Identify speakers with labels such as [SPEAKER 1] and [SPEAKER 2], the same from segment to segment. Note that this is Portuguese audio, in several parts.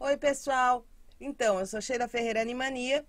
[SPEAKER 1] Oi, pessoal! Então, eu sou Sheila Ferreira Animania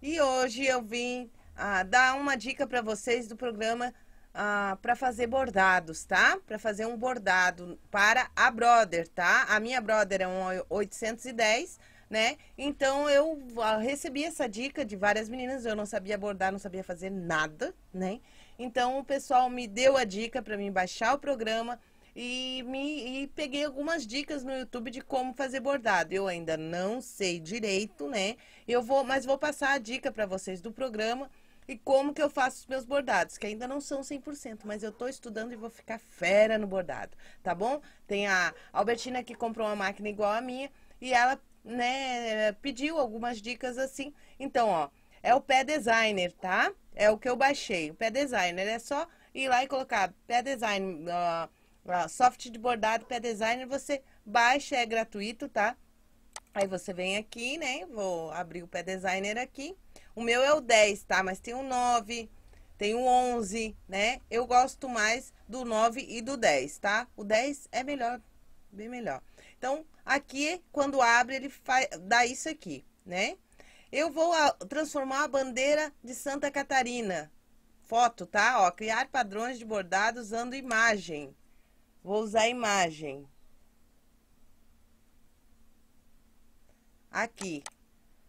[SPEAKER 1] e hoje eu vim ah, dar uma dica para vocês do programa ah, para fazer bordados, tá? Para fazer um bordado para a Brother, tá? A minha Brother é um 810, né? Então eu ah, recebi essa dica de várias meninas, eu não sabia bordar, não sabia fazer nada, né? Então o pessoal me deu a dica para mim baixar o programa e, me, e peguei algumas dicas no YouTube de como fazer bordado. Eu ainda não sei direito, né? Eu vou, mas vou passar a dica para vocês do programa e como que eu faço os meus bordados, que ainda não são 100%, mas eu tô estudando e vou ficar fera no bordado, tá bom? Tem a Albertina que comprou uma máquina igual a minha e ela, né, pediu algumas dicas assim. Então, ó, é o pé designer, tá? É o que eu baixei. O pé designer é só ir lá e colocar pé design, uh, ah, soft de bordado pé designer, você baixa, é gratuito, tá? Aí você vem aqui, né? Vou abrir o pé designer aqui. O meu é o 10, tá? Mas tem o 9, tem o 11, né? Eu gosto mais do 9 e do 10, tá? O 10 é melhor, bem melhor. Então, aqui, quando abre, ele faz, dá isso aqui, né? Eu vou a, transformar a bandeira de Santa Catarina. Foto, tá? Ó, criar padrões de bordado usando imagem. Vou usar a imagem. Aqui.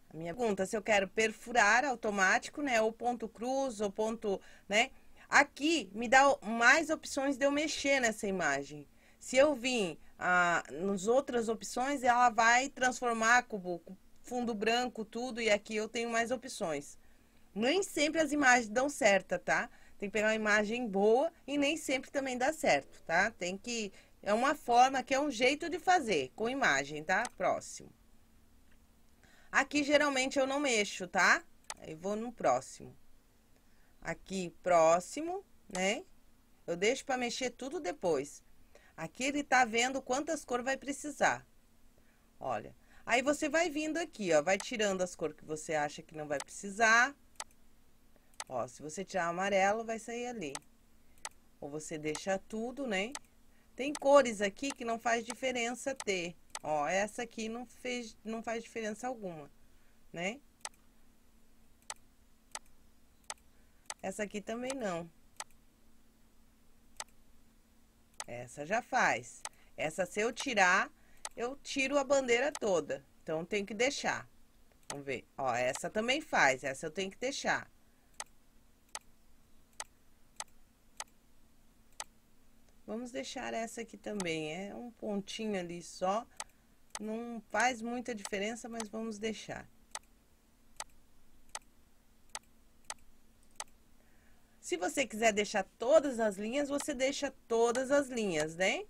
[SPEAKER 1] A minha pergunta, se eu quero perfurar automático, né? Ou ponto cruz, ou ponto, né? Aqui me dá mais opções de eu mexer nessa imagem. Se eu vim ah, nas outras opções, ela vai transformar com fundo branco, tudo, e aqui eu tenho mais opções. Nem sempre as imagens dão certo, tá? Tem que pegar uma imagem boa e nem sempre também dá certo, tá? Tem que. É uma forma que é um jeito de fazer com imagem, tá? Próximo. Aqui geralmente eu não mexo, tá? Aí vou no próximo. Aqui, próximo, né? Eu deixo para mexer tudo depois. Aqui ele tá vendo quantas cores vai precisar. Olha. Aí você vai vindo aqui, ó, vai tirando as cores que você acha que não vai precisar. Ó, se você tirar amarelo, vai sair ali. Ou você deixa tudo, né? Tem cores aqui que não faz diferença ter. Ó, essa aqui não, fez, não faz diferença alguma, né? Essa aqui também não. Essa já faz. Essa, se eu tirar, eu tiro a bandeira toda. Então, tem que deixar. Vamos ver. Ó, essa também faz. Essa eu tenho que deixar. Vamos deixar essa aqui também, é um pontinho ali só, não faz muita diferença, mas vamos deixar. Se você quiser deixar todas as linhas, você deixa todas as linhas, né?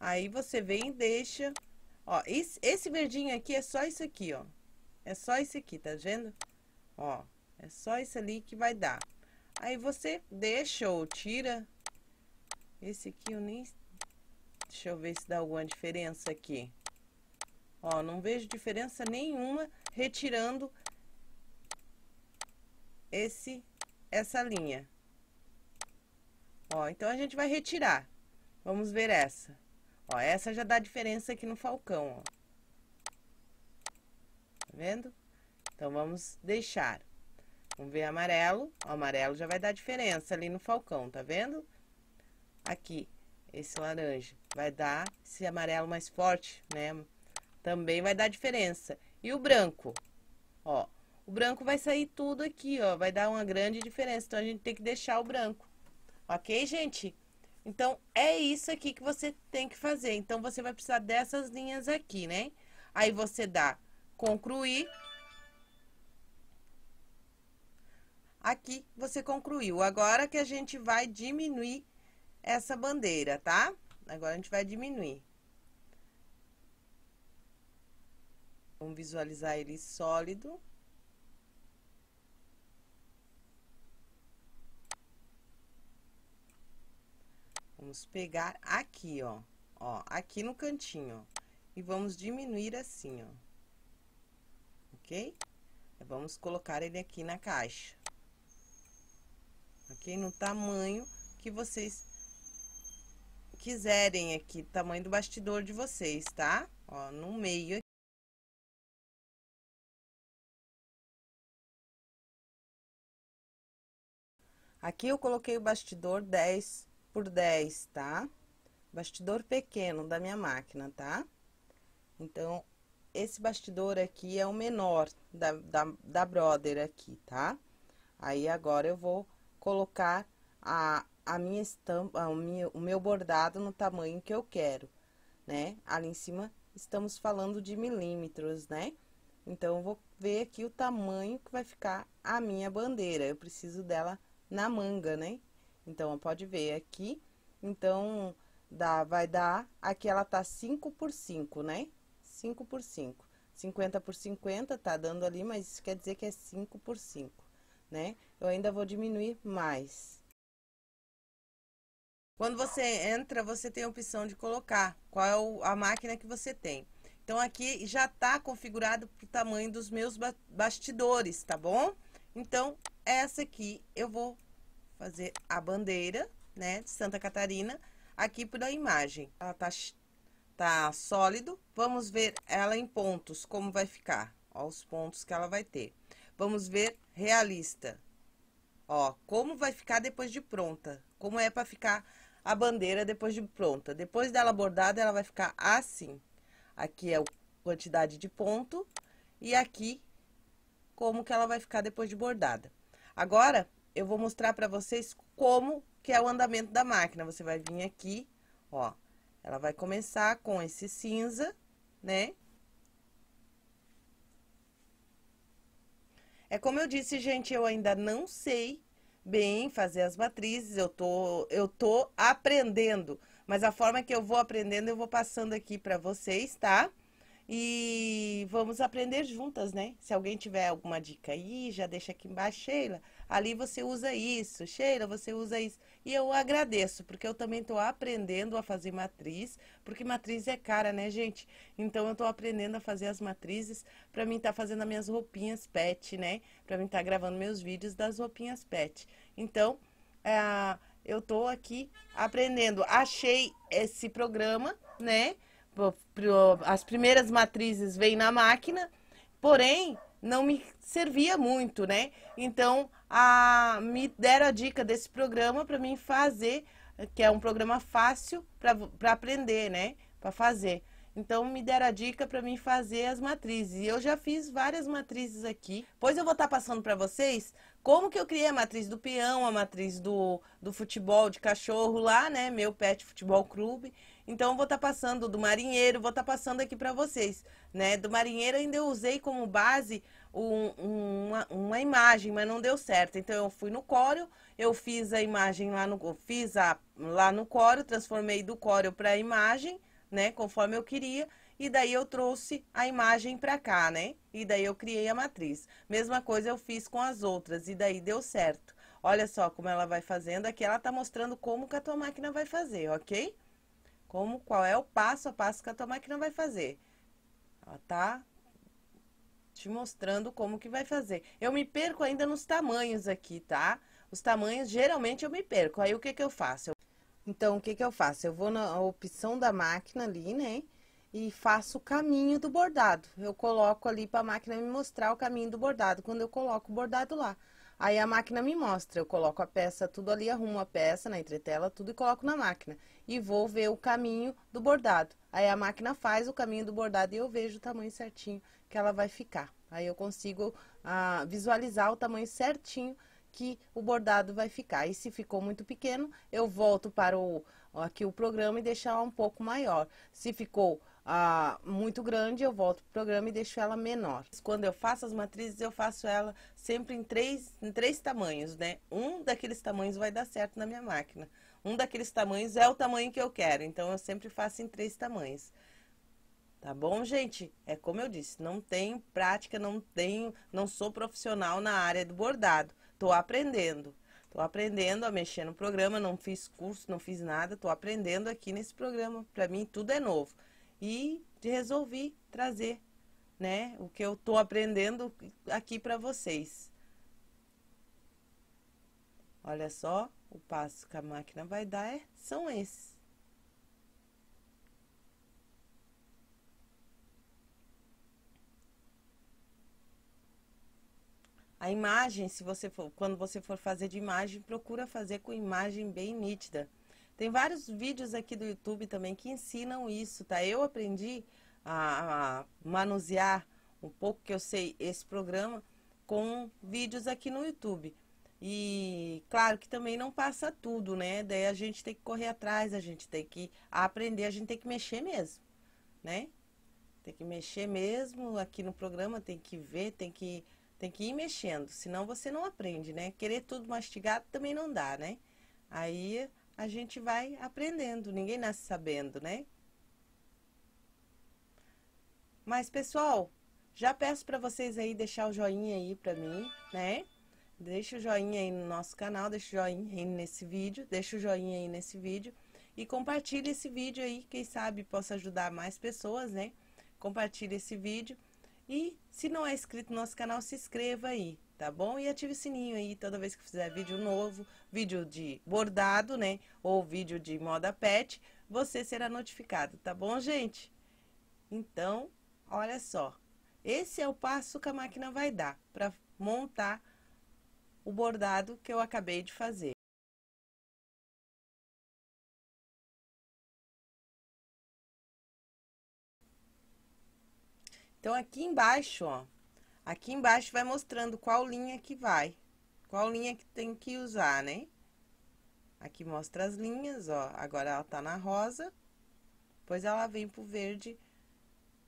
[SPEAKER 1] Aí você vem e deixa... Ó, esse, esse verdinho aqui é só isso aqui, ó. É só isso aqui, tá vendo? Ó, é só isso ali que vai dar. Aí você deixa ou tira esse aqui eu nem... Deixa eu ver se dá alguma diferença aqui. Ó, não vejo diferença nenhuma retirando esse, essa linha. Ó, então a gente vai retirar. Vamos ver essa. Ó, essa já dá diferença aqui no falcão, ó. Tá vendo? Então, vamos deixar. Vamos ver amarelo. O amarelo já vai dar diferença ali no falcão, tá vendo? Aqui, esse laranja vai dar esse amarelo mais forte, né? Também vai dar diferença. E o branco, ó, o branco vai sair tudo aqui, ó, vai dar uma grande diferença. Então, a gente tem que deixar o branco. Ok, gente? Então, é isso aqui que você tem que fazer. Então, você vai precisar dessas linhas aqui, né? Aí, você dá concluir. Aqui, você concluiu. Agora que a gente vai diminuir essa bandeira, tá? Agora a gente vai diminuir. Vamos visualizar ele sólido. Vamos pegar aqui, ó. Ó, aqui no cantinho. E vamos diminuir assim, ó. Ok? Vamos colocar ele aqui na caixa. Ok? No tamanho que vocês quiserem aqui, tamanho do bastidor de vocês, tá? Ó, no meio aqui. Aqui eu coloquei o bastidor 10 por 10, tá? Bastidor pequeno da minha máquina, tá? Então, esse bastidor aqui é o menor da, da, da Brother aqui, tá? Aí, agora eu vou colocar a, a minha estampa, o meu, o meu bordado no tamanho que eu quero, né? Ali em cima, estamos falando de milímetros, né? Então, eu vou ver aqui o tamanho que vai ficar a minha bandeira. Eu preciso dela na manga, né? Então, pode ver aqui. Então, dá, vai dar, aqui ela tá 5 por 5, né? 5 por 5. 50 por 50 tá dando ali, mas isso quer dizer que é 5 por 5, né? Eu ainda vou diminuir mais. Quando você entra, você tem a opção de colocar qual é a máquina que você tem. Então, aqui já tá configurado pro tamanho dos meus bastidores, tá bom? Então, essa aqui eu vou fazer a bandeira, né, de Santa Catarina, aqui por a imagem. Ela tá, tá sólido. Vamos ver ela em pontos, como vai ficar. Ó, os pontos que ela vai ter. Vamos ver realista. Ó, como vai ficar depois de pronta. Como é para ficar a bandeira depois de pronta. Depois dela bordada, ela vai ficar assim. Aqui é a quantidade de ponto. E aqui, como que ela vai ficar depois de bordada. Agora, eu vou mostrar para vocês como que é o andamento da máquina. Você vai vir aqui, ó, ela vai começar com esse cinza, né? É como eu disse, gente, eu ainda não sei bem fazer as matrizes, eu tô, eu tô aprendendo, mas a forma que eu vou aprendendo, eu vou passando aqui para vocês, tá? E vamos aprender juntas, né? Se alguém tiver alguma dica aí, já deixa aqui embaixo, Sheila, ali você usa isso, Sheila, você usa isso. E eu agradeço, porque eu também estou aprendendo a fazer matriz, porque matriz é cara, né, gente? Então eu estou aprendendo a fazer as matrizes para mim estar tá fazendo as minhas roupinhas pet, né? Para mim estar tá gravando meus vídeos das roupinhas pet. Então, é, eu estou aqui aprendendo. Achei esse programa, né? As primeiras matrizes vêm na máquina, porém não me servia muito, né? Então, a, me deram a dica desse programa para mim fazer, que é um programa fácil para aprender, né? Para fazer. Então, me deram a dica para mim fazer as matrizes. E eu já fiz várias matrizes aqui. Pois eu vou estar tá passando para vocês como que eu criei a matriz do peão, a matriz do, do futebol de cachorro lá, né? Meu Pet Futebol Clube. Então, vou estar tá passando do marinheiro, vou estar tá passando aqui para vocês, né? Do marinheiro ainda eu usei como base um, uma, uma imagem, mas não deu certo. Então, eu fui no Corel, eu fiz a imagem lá no, fiz a, lá no Corel, transformei do Corel para imagem, né? Conforme eu queria. E daí eu trouxe a imagem para cá, né? E daí eu criei a matriz. Mesma coisa eu fiz com as outras, e daí deu certo. Olha só como ela vai fazendo. Aqui ela tá mostrando como que a tua máquina vai fazer, ok? Como, qual é o passo a passo que a tua máquina vai fazer. Ela tá te mostrando como que vai fazer. Eu me perco ainda nos tamanhos aqui, tá? Os tamanhos, geralmente eu me perco. Aí, o que que eu faço? Então, o que que eu faço? Eu vou na opção da máquina ali, né? E faço o caminho do bordado. Eu coloco ali para a máquina me mostrar o caminho do bordado. Quando eu coloco o bordado lá. Aí a máquina me mostra, eu coloco a peça tudo ali, arrumo a peça na entretela, tudo e coloco na máquina. E vou ver o caminho do bordado. Aí a máquina faz o caminho do bordado e eu vejo o tamanho certinho que ela vai ficar. Aí eu consigo ah, visualizar o tamanho certinho que o bordado vai ficar. E se ficou muito pequeno, eu volto para o, aqui o programa e deixar um pouco maior. Se ficou ah, muito grande, eu volto para o programa e deixo ela menor. Quando eu faço as matrizes, eu faço ela sempre em três, em três tamanhos, né? Um daqueles tamanhos vai dar certo na minha máquina. Um daqueles tamanhos é o tamanho que eu quero, então eu sempre faço em três tamanhos. Tá bom, gente? É como eu disse, não tenho prática, não tenho, não sou profissional na área do bordado. Tô aprendendo. Tô aprendendo a mexer no programa, não fiz curso, não fiz nada, tô aprendendo aqui nesse programa. Para mim tudo é novo. E resolvi trazer, né, o que eu tô aprendendo aqui para vocês. Olha só, o passo que a máquina vai dar é, são esses. A imagem, se você for, quando você for fazer de imagem, procura fazer com imagem bem nítida. Tem vários vídeos aqui do YouTube também que ensinam isso, tá? Eu aprendi a, a manusear um pouco que eu sei esse programa com vídeos aqui no YouTube. E claro que também não passa tudo, né? Daí a gente tem que correr atrás, a gente tem que aprender, a gente tem que mexer mesmo, né? Tem que mexer mesmo aqui no programa, tem que ver, tem que, tem que ir mexendo, senão você não aprende, né? Querer tudo mastigado também não dá, né? Aí a gente vai aprendendo, ninguém nasce sabendo, né? Mas pessoal, já peço para vocês aí deixar o joinha aí para mim, né? Deixa o joinha aí no nosso canal, deixa o joinha aí nesse vídeo, deixa o joinha aí nesse vídeo e compartilhe esse vídeo aí, quem sabe possa ajudar mais pessoas, né? Compartilhe esse vídeo e se não é inscrito no nosso canal, se inscreva aí, tá bom? E ative o sininho aí toda vez que fizer vídeo novo, vídeo de bordado, né? Ou vídeo de moda pet, você será notificado, tá bom, gente? Então, olha só. Esse é o passo que a máquina vai dar para montar o bordado que eu acabei de fazer. Então, aqui embaixo, ó, aqui embaixo vai mostrando qual linha que vai, qual linha que tem que usar, né? Aqui mostra as linhas, ó, agora ela tá na rosa, depois ela vem pro verde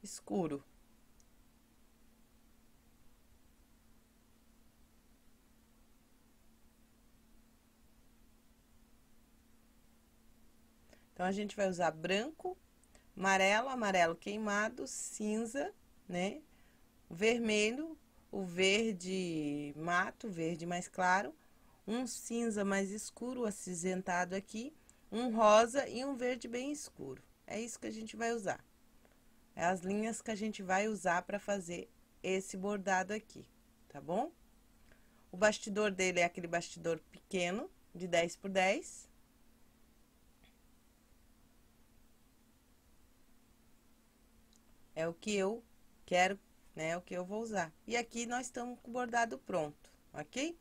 [SPEAKER 1] escuro. Então, a gente vai usar branco, amarelo, amarelo queimado, cinza, né? Vermelho, o verde mato, verde mais claro, um cinza mais escuro, acinzentado aqui, um rosa e um verde bem escuro. É isso que a gente vai usar. É as linhas que a gente vai usar para fazer esse bordado aqui, tá bom? O bastidor dele é aquele bastidor pequeno, de 10 por 10, é o que eu quero, né? O que eu vou usar. E aqui nós estamos com o bordado pronto, ok?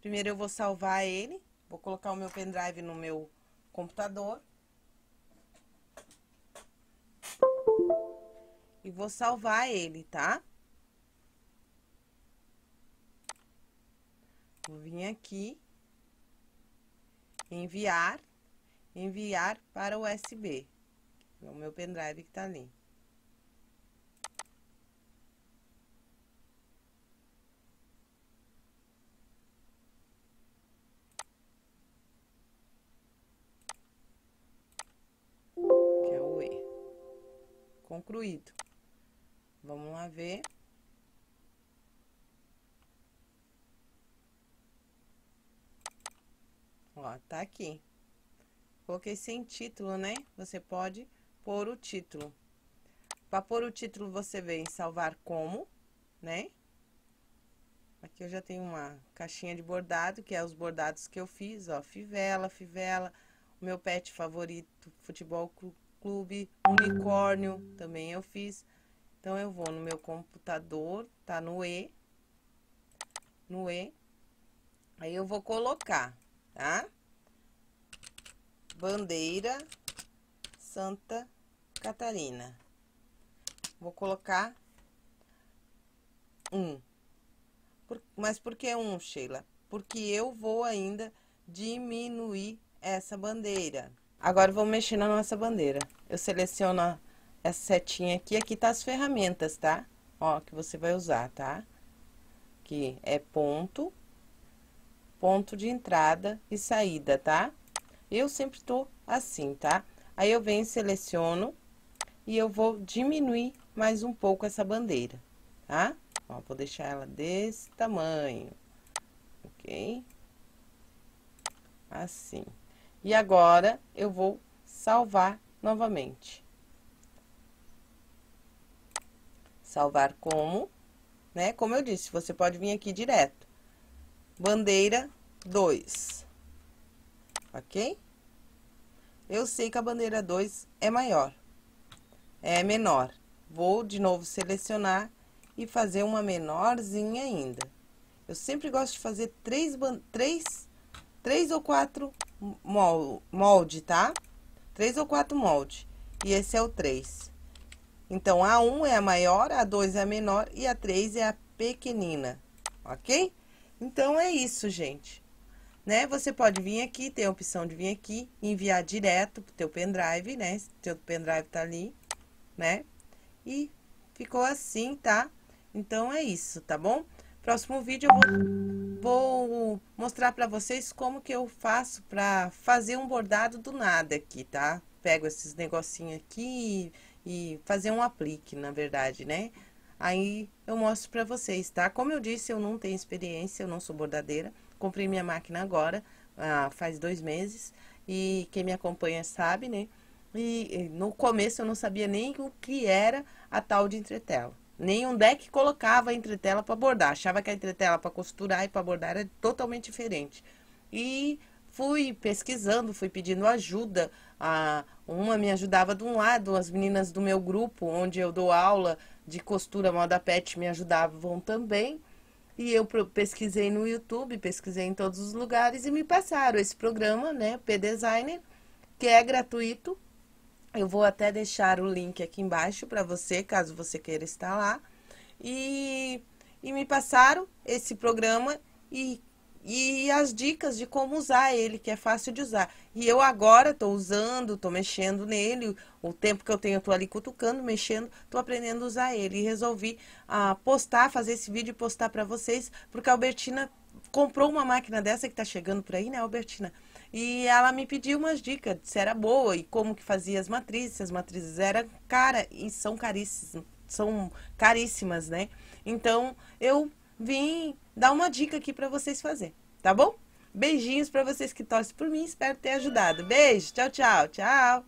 [SPEAKER 1] Primeiro eu vou salvar ele, vou colocar o meu pendrive no meu computador. E vou salvar ele, tá? Vou vir aqui enviar, enviar para USB. É o meu pendrive que tá ali. Que é o E. Concluído. Vamos lá ver. Ó, tá aqui. Coloquei sem título, né? Você pode pôr o título. Para pôr o título, você vem salvar como, né? Aqui eu já tenho uma caixinha de bordado, que é os bordados que eu fiz, ó. Fivela, fivela, o meu pet favorito, futebol clube, unicórnio, também eu fiz. Então, eu vou no meu computador, tá no E, no E. Aí, eu vou colocar tá? Bandeira Santa Catarina. Vou colocar um. Por, mas por que um, Sheila? Porque eu vou ainda diminuir essa bandeira. Agora, vou mexer na nossa bandeira. Eu seleciono essa setinha aqui. Aqui tá as ferramentas, tá? Ó, que você vai usar, tá? Aqui é ponto, ponto de entrada e saída, tá? Eu sempre tô assim, tá? Aí, eu venho, seleciono e eu vou diminuir mais um pouco essa bandeira, tá? Ó, vou deixar ela desse tamanho, ok? Assim. E agora, eu vou salvar novamente. Salvar como, né? Como eu disse, você pode vir aqui direto bandeira 2, ok? eu sei que a bandeira 2 é maior, é menor. Vou de novo selecionar e fazer uma menorzinha ainda. Eu sempre gosto de fazer três, três, três ou quatro molde, tá? Três ou quatro molde. E esse é o 3. Então, a 1 é a maior, a 2 é a menor e a 3 é a pequenina, ok? Então, é isso, gente. Né? Você pode vir aqui, tem a opção de vir aqui, enviar direto pro teu pendrive, né? Teu pendrive tá ali, né? E ficou assim, tá? Então, é isso, tá bom? Próximo vídeo eu vou, vou mostrar pra vocês como que eu faço pra fazer um bordado do nada aqui, tá? Pego esses negocinhos aqui e fazer um aplique, na verdade, né? Aí eu mostro pra vocês, tá? Como eu disse, eu não tenho experiência, eu não sou bordadeira. Comprei minha máquina agora, ah, faz dois meses. E quem me acompanha sabe, né? E no começo eu não sabia nem o que era a tal de entretela. Nem onde é que colocava a entretela para bordar. Achava que a entretela para costurar e para bordar era totalmente diferente. E fui pesquisando, fui pedindo ajuda. A, uma me ajudava de um lado, as meninas do meu grupo, onde eu dou aula de costura moda pet, me ajudavam também. E eu pesquisei no YouTube, pesquisei em todos os lugares e me passaram esse programa, né, P-Designer, que é gratuito. Eu vou até deixar o link aqui embaixo para você, caso você queira instalar. E, e me passaram esse programa e e as dicas de como usar ele, que é fácil de usar. E eu agora estou usando, estou mexendo nele, o tempo que eu tenho eu estou ali cutucando, mexendo, estou aprendendo a usar ele. E resolvi ah, postar, fazer esse vídeo e postar para vocês, porque a Albertina comprou uma máquina dessa que está chegando por aí, né, Albertina? E ela me pediu umas dicas, se era boa e como que fazia as matrizes. As matrizes eram cara e são caríssimas, são caríssimas, né? Então, eu vim dar uma dica aqui para vocês fazer, tá bom? Beijinhos para vocês que torcem por mim, espero ter ajudado. Beijo, tchau, tchau, tchau.